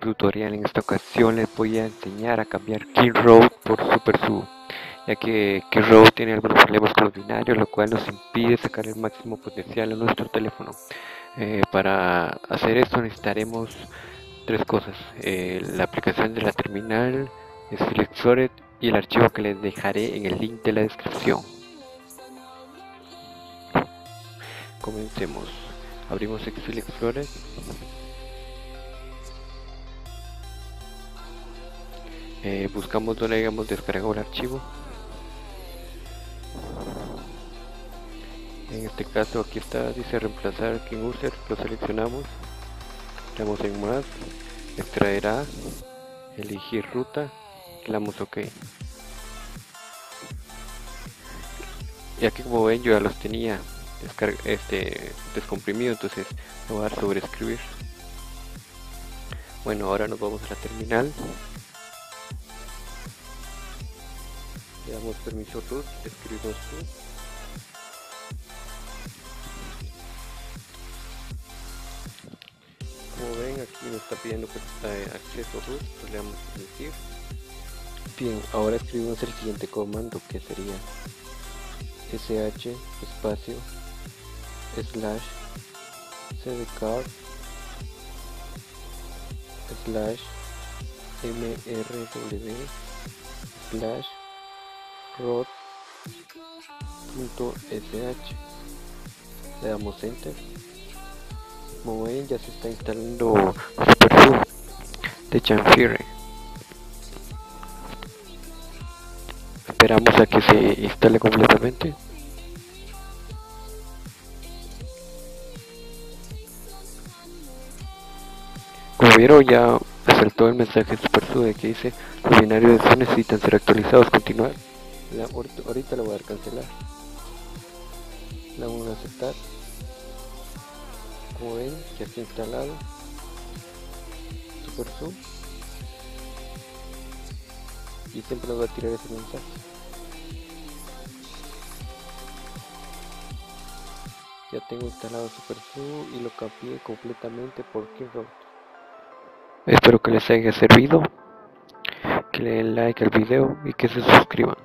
tutorial. En esta ocasión les voy a enseñar a cambiar Road por SuperSU, ya que Road tiene algunos problemas con los lo cual nos impide sacar el máximo potencial a nuestro teléfono. Eh, para hacer esto necesitaremos tres cosas, eh, la aplicación de la terminal, el y el archivo que les dejaré en el link de la descripción. Comencemos. Abrimos Excel Explorer Eh, buscamos donde hayamos descargado el archivo. En este caso aquí está dice reemplazar King User lo seleccionamos. Le damos en más extraerá elegir ruta le damos ok. Y aquí como ven yo ya los tenía este descomprimido entonces lo voy a dar sobre escribir. Bueno ahora nos vamos a la terminal le damos permiso root, escribimos root como ven aquí me está pidiendo eh, acceso root, pues le damos a decir. Bien, ahora escribimos el siguiente comando que sería sh espacio slash cdcard slash mrw slash rod.sh le damos enter. Como ven ya se está instalando SuperSub de Chanfire. Esperamos a que se instale completamente. Como vieron ya saltó el mensaje SuperSub de que dice los binarios de necesitan ser actualizados continuar ahorita, lo voy a cancelar. Le vamos a aceptar. Como ven ya está instalado. Super zoom. Y siempre nos va a tirar ese mensaje. Ya tengo instalado super zoom y lo cambié completamente por Keyroad espero que les haya servido que le den like al video y que se suscriban